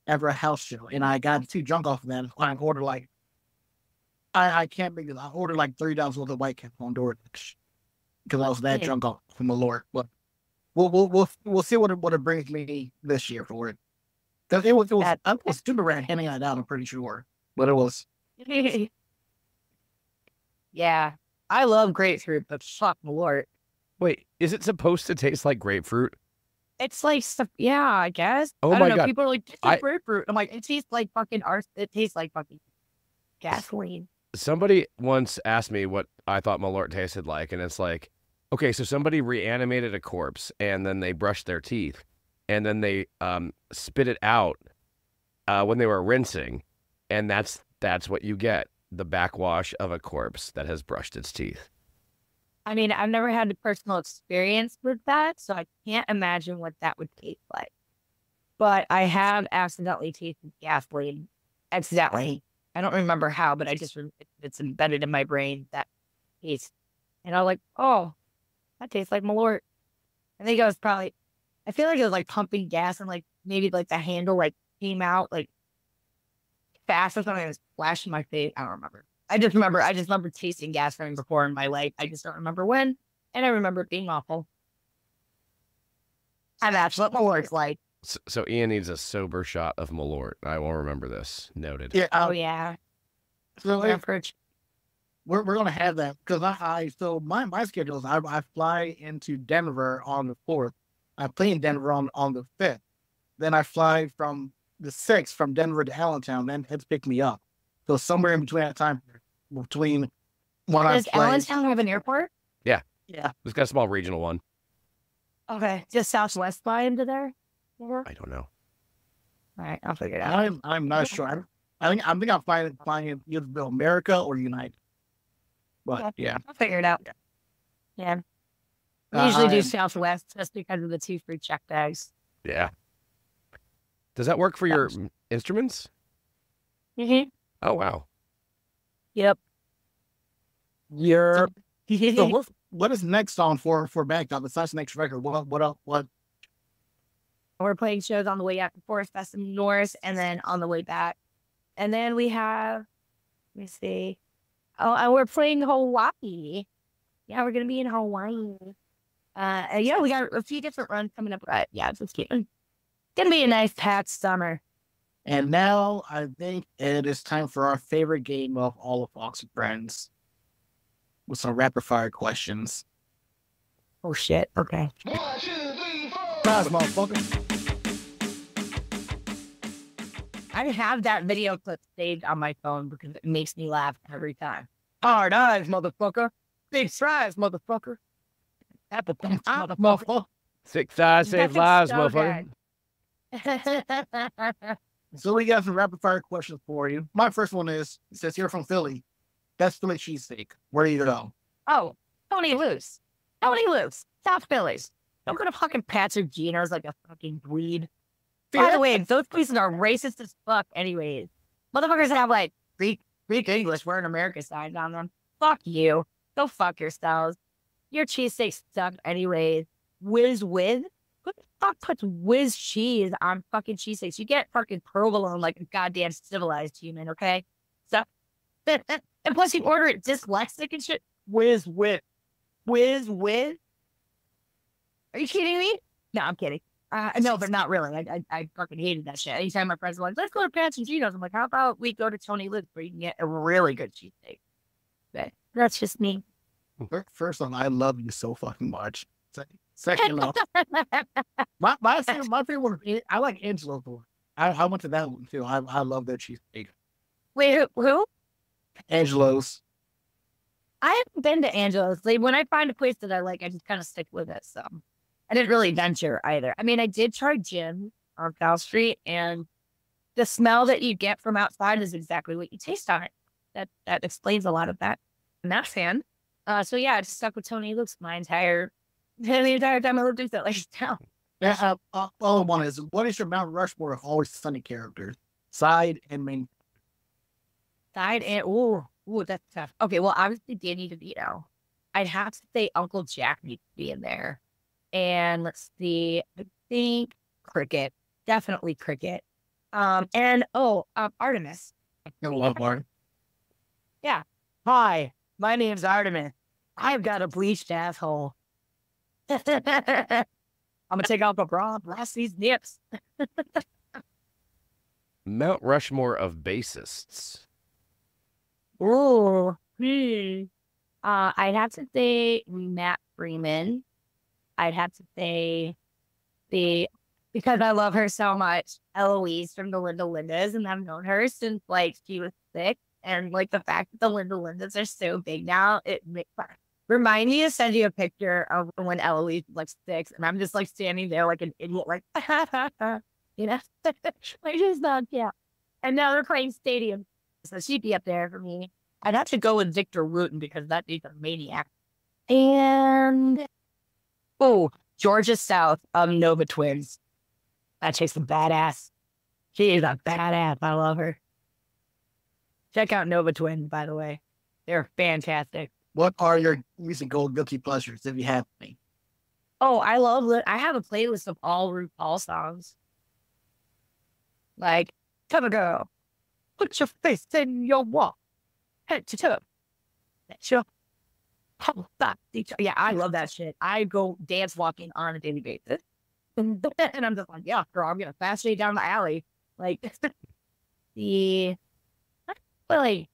after a house show, and I got too drunk off of that. I ordered like, I, I can't make it. I ordered like three dollars worth of White Castle on DoorDash because I was that drunk off from the Lord. But we'll we'll we'll, we'll see what it, what it brings me this year for it. Because it was it was That- I was stupid rat handing that out. I'm pretty sure, but it was [LAUGHS] yeah, I love grapefruit, but fuck Lord. Wait, is it supposed to taste like grapefruit? It's like. Yeah, I guess. Oh I don't my know. God. People are like, it's I- grapefruit. I'm like, it tastes like fucking arse. It tastes like fucking gasoline. Somebody once asked me what I thought Malort tasted like, and it's like, okay, so somebody reanimated a corpse and then they brushed their teeth and then they um, spit it out uh, when they were rinsing, and that's that's what you get the backwash of a corpse that has brushed its teeth. I mean, I've never had a personal experience with that, so I can't imagine what that would taste like. But I have accidentally tasted gasoline. Accidentally. I don't remember how, but I just, it's embedded in my brain that taste. And I'm like, oh, that tastes like Malort. I think I was probably, I feel like it was like pumping gas and like maybe like the handle like came out like fast or something. that was flashing my face. I don't remember. I just remember, I just remember tasting gas from before in my life. I just don't remember when. And I remember it being awful. And that's what Malort's like. So, so Ian needs a sober shot of Malort. I will remember this. Noted. yeah. Oh, um, yeah. So if we're, we're gonna have that because I, I so my my schedule is I, I fly into Denver on the fourth. I play in Denver on on the fifth. Then I fly from the six from Denver to Allentown. Then it's pick me up. So somewhere in between that time between when I Does play. Allentown have an airport? Yeah, Yeah. It's got a small regional one. Okay. Just southwest fly into there? All I don't know. right, I'll figure it out. I'm I'm not sure. I, I think I think I'm flying flying either to America or United. But Okay. yeah, I'll figure it out. Yeah. Yeah. Uh, I usually do I'm- southwest just because of the two free check bags. Yeah. Does that work for your mm, instruments? Mm-hmm. Oh wow. Yep. You're so [LAUGHS] what what is next on for for Bad Cop besides the next record? What what else? What We're playing shows on the way out to Forest Fest in North and then on the way back. And then we have, let me see. Oh, and we're playing Hawaii. Yeah, we're going to be in Hawaii. Uh, and yeah, we got a few different runs coming up. But yeah, just going to be a nice packed summer. And now I think it is time for our favorite game of all of Fawkes Friends with some rapid fire questions. Oh, shit. Okay. One, two, three, four. Motherfucker. I have that video clip saved on my phone because it makes me laugh every time. Hard eyes, motherfucker. Big fries, motherfucker. Apple pumps, Ah, motherfucker. Six eyes save lives, motherfucker. [LAUGHS] So we got some rapid fire questions for you. My first one is it says here from Philly. That's Philly cheesesteak. Where do you go? oh, Tony Luke's. Tony Luke's. South Phillies. Don't go to fucking Pat's or Geno's like a fucking breed. By the way, those places are racist as fuck anyways. Motherfuckers have like Greek Greek English wearing America signs on them. Fuck you. Go fuck yourselves. Your cheesesteaks sucked anyways. Whiz with? Who the fuck puts whiz cheese on fucking cheese cheesesteaks? You get fucking provolone like a goddamn civilized human, okay? So [LAUGHS] and plus you order it dyslexic and shit. Whiz whiz, Whiz whiz. Are you kidding me? No, I'm kidding. Uh, no, but not really. I, I I fucking hated that shit. Anytime my friends were like, "Let's go to Pat's and Geno's," I'm like, "How about we go to Tony Luke's where you can get a really good cheesesteak?" But that's just me. Fir- First one, I love you so fucking much. Se- Second off, [LAUGHS] my my favorite, my favorite I like Angelo's one. I, I went to that one too. I I love their cheesesteak. Wait, who? who? Angelo's. I haven't been to Angelo's. Like when I find a place that I like, I just kind of stick with it. So I didn't really venture either. I mean, I did try Jim on Cal Street, and the smell that you get from outside is exactly what you taste on it. That that explains a lot of that. I'm not a fan. Uh, so yeah, I just stuck with Tony Luke's my entire [LAUGHS] the entire time I lived in Philly. [LAUGHS] So Yeah, uh, uh, other one is what is your Mount Rushmore of always sunny characters? Side and main. side and oh, ooh, that's tough. Okay, well, obviously Danny DeVito. I'd have to say Uncle Jack needs to be in there. And let's see, I think Cricket, definitely Cricket. Um, and oh, um, Artemis. I love Martin. Hi, my name's Artemis. I've got a bleached asshole. [LAUGHS] I'm gonna take off my bra, blast these nips. Mount Rushmore of bassists. Ooh, hmm. Uh, I'd have to say Matt Freeman. I'd have to say the because I love her so much, Eloise from the Linda Lindas, and I've known her since like she was six. And like the fact that the Linda Lindas are so big now, it makes remind me to send you a picture of when Eloise like six, and I'm just like standing there like an idiot, like [LAUGHS] you know, [LAUGHS] like just not yeah. And now they're playing stadium, so she'd be up there for me. I'd have to go with Victor Wooten because that dude's a maniac. And oh, Georgia South of Nova Twins. That chick's a badass. She is a badass. I love her. Check out Nova Twins, by the way. They're fantastic. What are your recent gold guilty pleasures, if you have any? Oh, I love I have a playlist of all RuPaul songs. Like, come girl, put your face in your wall, head to toe. That's your whole body. Yeah, I love that shit. I go dance walking on a daily basis. [LAUGHS] And I'm just like, yeah, girl, I'm gonna fast down the alley. Like [LAUGHS] the not really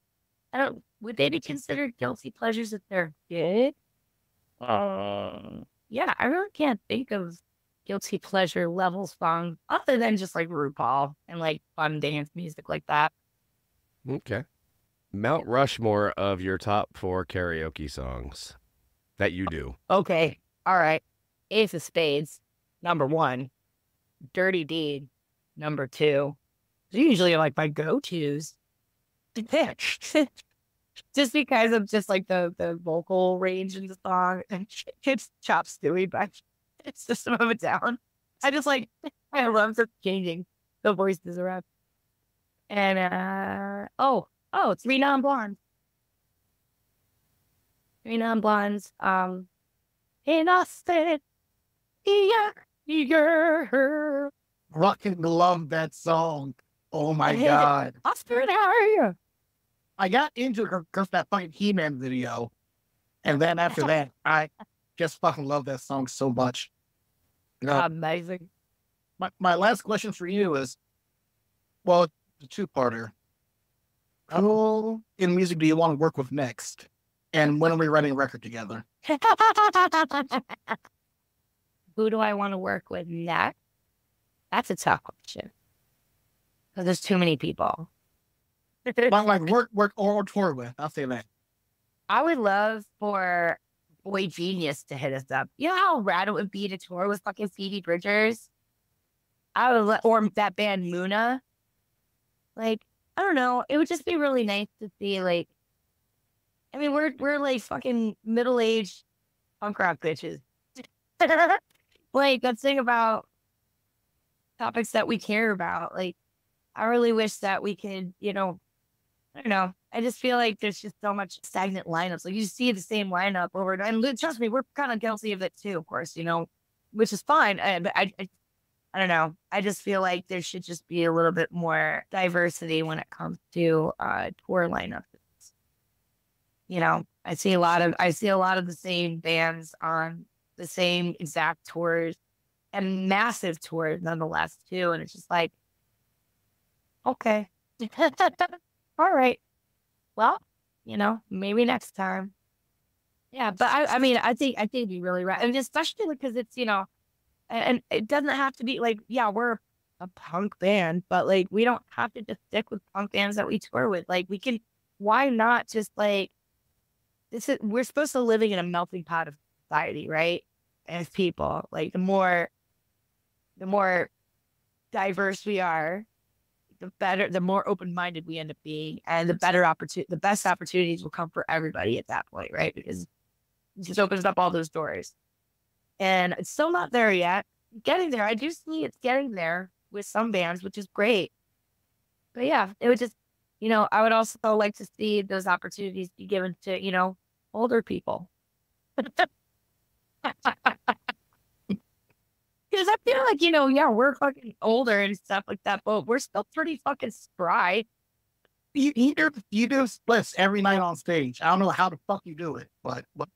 I don't. Would they be considered guilty pleasures if they're good? Um, yeah, I really can't think of guilty pleasure level songs other than just like RuPaul and like fun dance music like that. Okay. Mount Rushmore of your top four karaoke songs that you do. Okay, all right. Ace of Spades, number one. Dirty Deed, number two. These are usually like my go tos. [LAUGHS] just because of just like the the vocal range in the song [LAUGHS] and it's Chop Suey by System of a Down. I just like [LAUGHS] I love just changing the voices around. And uh oh oh three non blondes. Three non blondes. Um in Austin. Yeah, yeah. Fucking love that song. Oh my I hate it. god. Austin, how are you? I got into it because that fucking He Man video. And then after that, I just fucking love that song so much. Uh, Amazing. my, my last question for you is well, it's a two parter. Who in music do you want to work with next? And when are we writing a record together? [LAUGHS] Who do I want to work with next? That's a tough question. Because there's too many people. Like, like [LAUGHS] work, work or tour with. I'll say that. I would love for boygenius to hit us up. You know how rad it would be to tour with fucking Phoebe Bridgers? I would, lo- or that band Muna. Like, I don't know. It would just be really nice to see, like, I mean, we're we're like fucking middle aged punk rock bitches. [LAUGHS] like, let's think about topics that we care about. Like, I really wish that we could, you know, I don't know. I just feel like there's just so much stagnant lineups. Like you see the same lineup over and li- trust me, we're kind of guilty of it too, of course, you know, which is fine. I, but I, I, I don't know. I just feel like there should just be a little bit more diversity when it comes to uh, tour lineups. You know, I see a lot of I see a lot of the same bands on the same exact tours and massive tours nonetheless too. And it's just like, okay, [LAUGHS] all right. Well, you know, maybe next time. Yeah, but I, I mean, I think I think you really right, and especially because it's you know, and it doesn't have to be like, yeah, we're a punk band, but like we don't have to just stick with punk bands that we tour with. Like we can, why not just like this is we're supposed to living in a melting pot of society, right? As people, like the more, the more diverse we are, the better, the more open minded we end up being, and the better opportunity, the best opportunities will come for everybody at that point, right? Because it just opens up all those doors. And it's still not there yet. Getting there, I do see it's getting there with some bands, which is great. But yeah, it would just, you know, I would also like to see those opportunities be given to, you know, older people. [LAUGHS] Because I feel like, you know, yeah, we're fucking older and stuff like that, but we're still pretty fucking spry. You, you, do, you do splits every night on stage. I don't know how the fuck you do it, but, but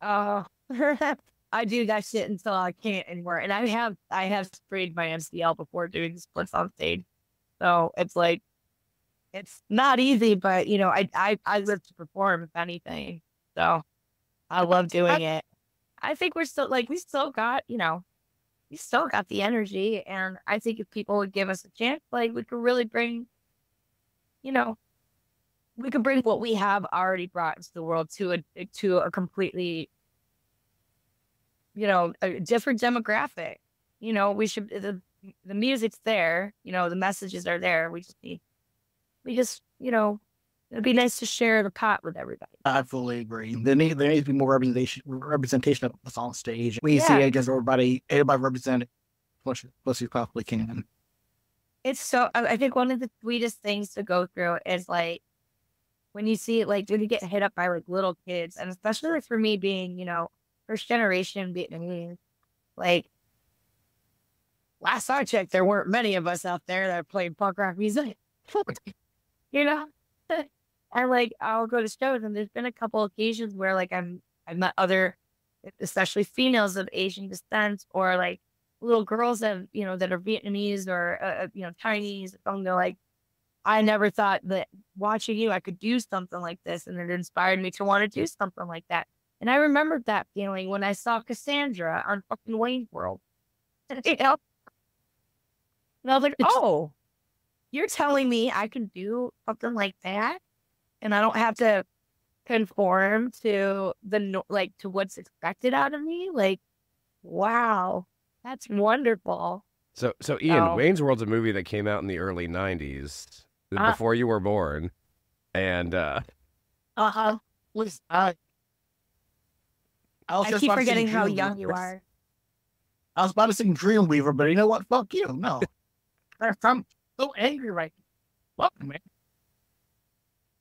Uh, [LAUGHS] I do that shit until I can't anymore. And I have, I have sprayed my MCL before doing splits on stage. So it's like, it's not easy, but you know, I, I, I live to perform if anything. So I love doing it. I think we're still like, we still got, you know, we still got the energy. And I think if people would give us a chance, like we could really bring, you know, we could bring what we have already brought into the world to a to a completely, you know, a different demographic. You know, we should the the music's there. You know, the messages are there. We just need, we just, you know, it'd be nice to share the pot with everybody. I fully agree. There, need, there needs to be more representation representation of us on stage. We see Yeah. it just everybody, everybody represented, plus, plus you possibly can. It's so. I think one of the sweetest things to go through is like when you see it, like when you get hit up by like little kids, and especially like for me being, you know, first generation Vietnamese, like last I checked, there weren't many of us out there that played punk rock music. [LAUGHS] you know, [LAUGHS] and like I'll go to shows, and there's been a couple occasions where like I'm I've met other, especially females of Asian descent, or like little girls that you know that are Vietnamese or uh, uh, you know Chinese. And they're like, I never thought that watching you, I could do something like this. And it inspired me to want to do something like that. And I remembered that feeling when I saw Cassandra on fucking Wayne's World. [LAUGHS] you know? And I was like, oh, you're telling me I can do something like that? And I don't have to conform to the, like, to what's expected out of me? Like, wow, that's wonderful. So, so Ian, Oh. Wayne's World's a movie that came out in the early '90s, Uh. before you were born, and uh, Uh huh. Was I? I, was I just keep about to say forgetting how young Dreamweaver. you are. I was about to sing Dreamweaver, but you know what? Fuck you. No. [LAUGHS] I'm so angry right now. Fuck, man.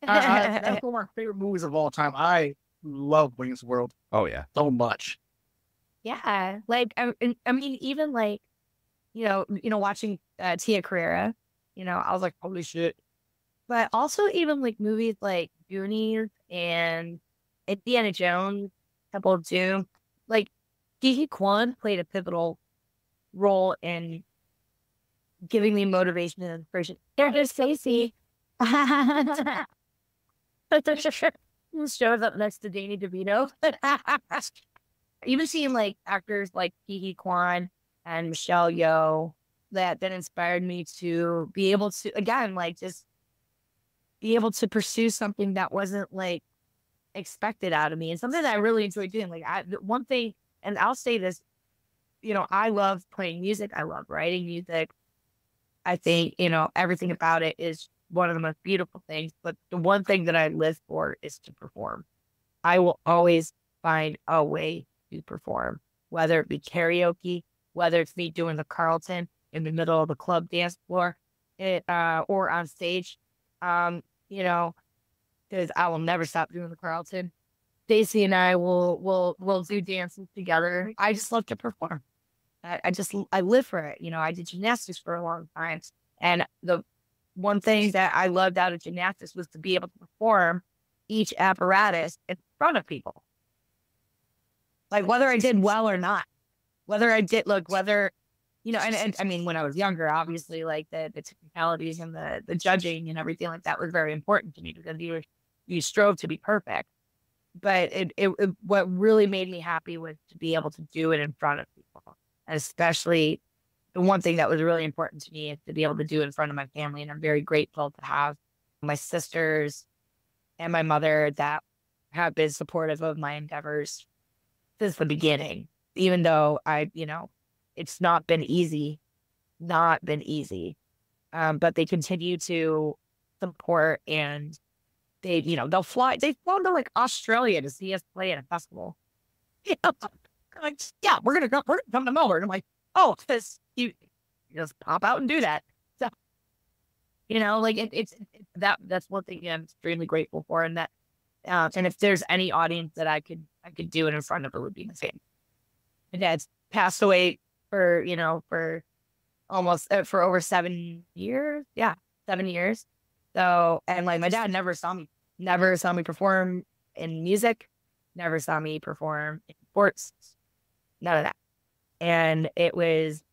I, [LAUGHS] I, that's one of [LAUGHS] my favorite movies of all time. I love Wayne's World oh yeah, so much. Yeah, like I, I mean, even like, you know, you know, watching uh, Tia Carrere, you know, I was like, holy shit. But also, even like movies like Goonies and Indiana Jones, Temple of Doom, like Ke Huy Quan played a pivotal role in giving me motivation and inspiration. There's [LAUGHS] Stacy. [LAUGHS] Shows up next to Danny DeVito. [LAUGHS] even seeing like actors like Ke Huy Quan and Michelle Yeoh that then inspired me to be able to again like just be able to pursue something that wasn't like expected out of me and something that I really enjoyed doing. Like I one thing, and I'll say this, you know, I love playing music. I love writing music. I think you know everything about it is one of the most beautiful things. But the one thing that I live for is to perform. I will always find a way to perform, whether it be karaoke, whether it's me doing the Carlton in the middle of the club dance floor, it uh, or on stage. Um, you know, because I will never stop doing the Carlton. Stacy and I will will will do dances together. I just love to perform. I, I just I live for it. You know, I did gymnastics for a long time, and the one thing that I loved out of gymnastics was to be able to perform each apparatus in front of people. Like whether I did well or not, whether I did look, whether you know, and, and I mean, when I was younger, obviously, like the the technicalities and the the judging and everything like that was very important to me because you were, you strove to be perfect. But it, it it what really made me happy was to be able to do it in front of people, especially the one thing that was really important to me is to be able to do in front of my family, and I'm very grateful to have my sisters and my mother that have been supportive of my endeavors since the beginning. Even though I, you know, it's not been easy, not been easy. Um, but they continue to support and they, you know, they'll fly, they've flown to like Australia to see us play at a festival. Know, I'm like, yeah, we're gonna go, we're gonna come to Melbourne. I'm like, oh, this you, just pop out and do that. So, you know, like it, it's it, that that's one thing I'm extremely grateful for, and that, uh, and if there's any audience that I could I could do it in front of, it would be my family. My dad's passed away for you know for almost uh, for over seven years, yeah, seven years. So and like my dad never saw me, never saw me perform in music, never saw me perform in sports, none of that. And it was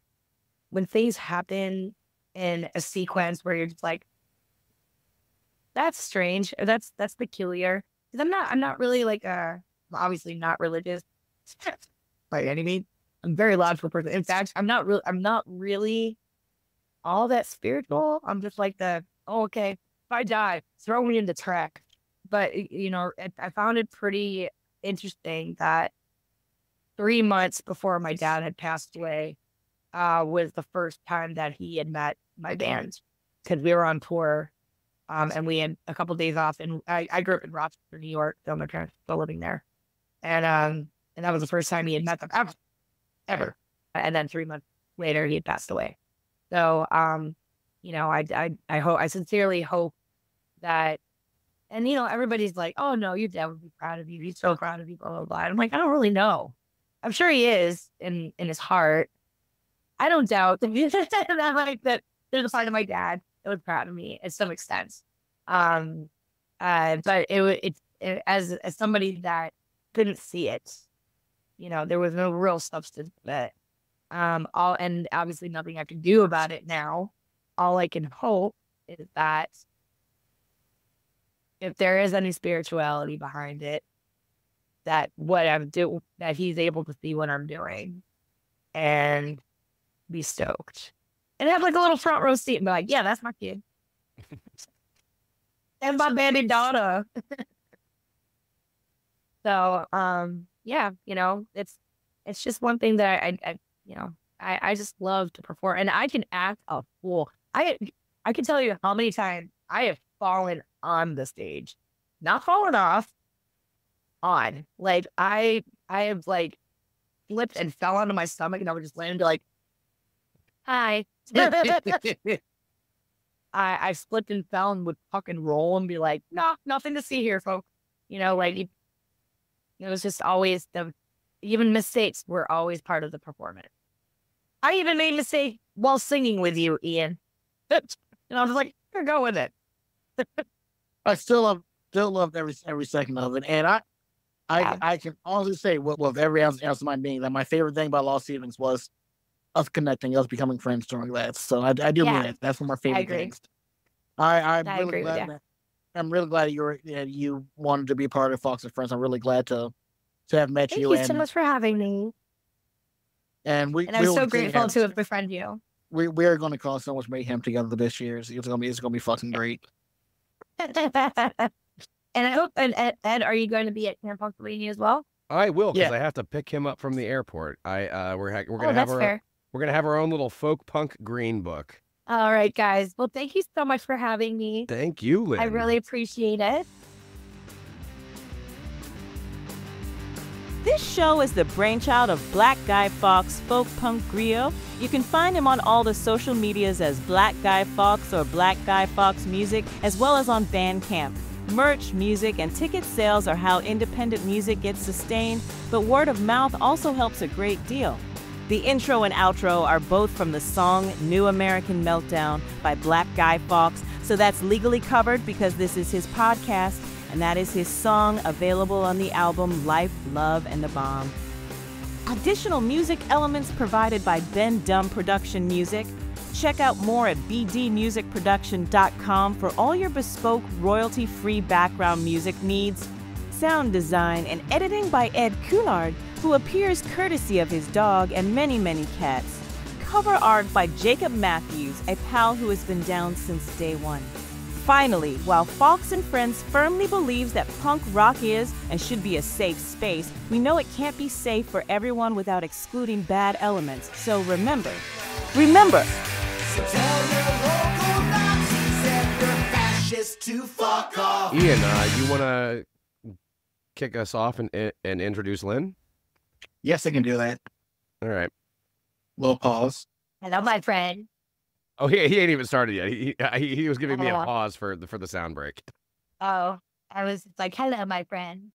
when things happen in a sequence where you're just like, that's strange. or That's that's peculiar. Because I'm not I'm not really like uh obviously not religious [LAUGHS] by any means. I'm a very logical person. In fact, I'm not really I'm not really all that spiritual. I'm just like the oh okay, if I die, throw me in the track. But you know, I, I found it pretty interesting that three months before my dad had passed away, uh, was the first time that he had met my band because we were on tour. Um, and we had a couple days off, and I, I grew up in Rochester, New York, so my parents still living there, and um, and that was the first time he had met them ever, ever. And then three months later, he had passed away. So, um, you know, I, I, I hope, I sincerely hope that, and you know, everybody's like, oh no, your dad would be proud of you. He's so proud of you, blah blah blah. And I'm like, I don't really know. I'm sure he is in in his heart. I don't doubt [LAUGHS] that, like that there's a part of my dad that was proud of me at some extent. Um, uh, but it it's it, as as somebody that couldn't see it, you know, there was no real substance it. Um, all and obviously nothing I can do about it now. All I can hope is that if there is any spirituality behind it, that what I'm doing, that he's able to see what I'm doing and be stoked and have like a little front row seat and be like, yeah, that's my kid. [LAUGHS] and my baby daughter. [LAUGHS] so, um, yeah, you know, it's, it's just one thing that I, I, you know, I, I just love to perform and I can act a fool. I, I can tell you how many times I have fallen on the stage, not fallen off, on. Like I, I have like flipped and fell onto my stomach, and I would just land and be like, "Hi." [LAUGHS] I, I slipped and fell and would fucking roll and be like, "No, nothing to see here, folks." You know, like it, was just always the, even mistakes were always part of the performance. I even made mistakes while singing with you, Ian. [LAUGHS] And I was like, go with it." [LAUGHS] I still love, still love every every second of it, and I, I, Yeah. I can honestly say with, with every ounce, ounce of my being that my favorite thing about Lost Evenings was us connecting, us becoming friends during that. So I, I do Yeah. mean that. That's one of my favorite agree. things. I, I'm I really agree glad. That, I'm really glad you were that you wanted to be part of Fawkes and Friends. I'm really glad to to have met Thank you, Thank you and so much for having me, and we and I'm so grateful to have befriended you. we we are going to cause so much mayhem together this year. It's gonna be it's gonna be fucking great. [LAUGHS] and I hope, and Ed, Ed, are you going to be at Camp Punksylvania as well? I will because Yeah. I have to pick him up from the airport. I uh, we're ha- we're Oh, gonna have that's our fair. We're gonna have our own little folk punk green book. All right, guys. Well, thank you so much for having me. Thank you, Linh. I really appreciate it. This show is the brainchild of Black Guy Fawkes folk punk griot. You can find him on all the social medias as Black Guy Fawkes or Black Guy Fawkes Music, as well as on Bandcamp. Merch, music, and ticket sales are how independent music gets sustained, but word of mouth also helps a great deal. The intro and outro are both from the song New American Meltdown by Black Guy Fawkes, so that's legally covered because this is his podcast, and that is his song available on the album Life, Love, and the Bomb. Additional music elements provided by Ben Dumb Production Music. Check out more at bdmusicproduction.com for all your bespoke royalty free background music needs. Sound design and editing by Ed Cunard, who appears courtesy of his dog and many, many cats. Cover art by Jacob Matthews, a pal who has been down since day one. Finally, while Fawkes and Friends firmly believes that punk rock is and should be a safe space, we know it can't be safe for everyone without excluding bad elements. So remember, remember, Ian, uh, you want to kick us off and and introduce Linh? Yes, I can do that. All right. Little pause. Hello, my friend. Oh, he, he ain't even started yet. He, he he was giving me a Oh. pause for the for the sound break. Oh, I was like, hello, my friend.